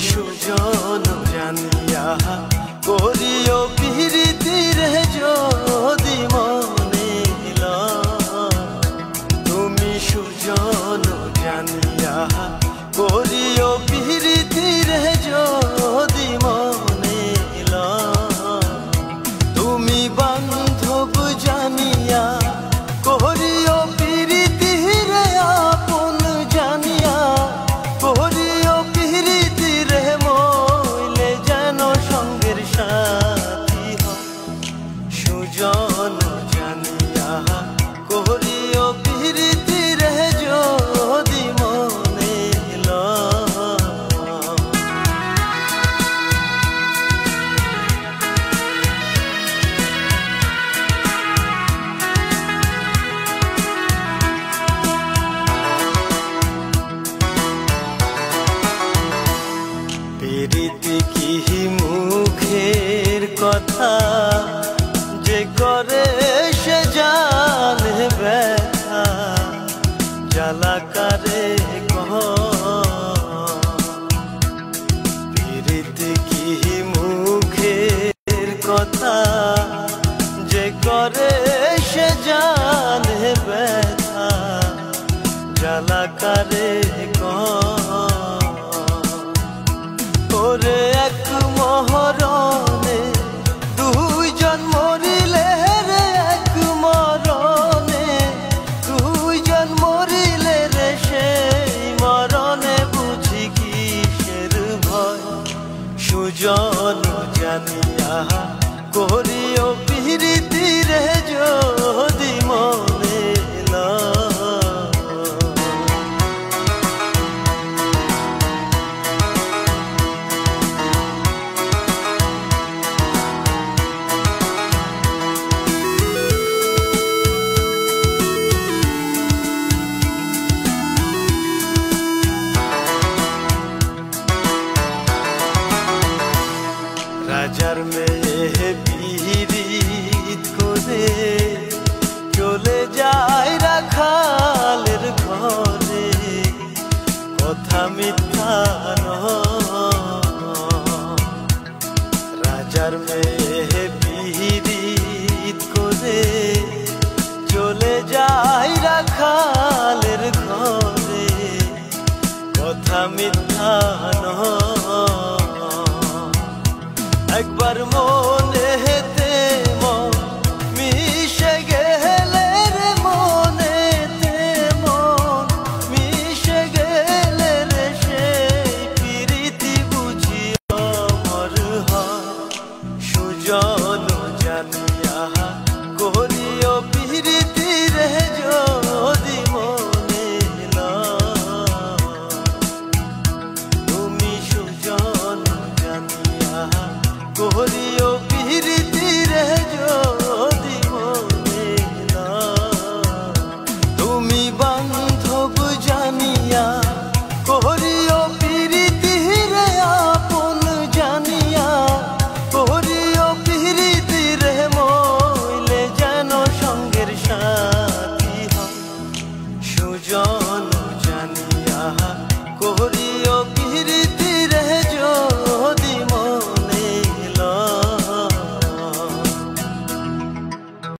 সুজন জানিয়া সুজন জানিয়া করিও পিরিতিরে যদি মনে প্রীতি কথা যে করে সে জানে ব্যথা জ্বালাকারে ওরে এক মরিলে এক মরণে মরিলে কিসের ভয়, সুজন জানিয়া করিও পিরিতি রে যদি রাজার মেয়ে বিহিত করে চলে যায় রাখালের ঘরে কথা মিথ্যা। রাজার মেয়ে বিহিত করে Ekber mu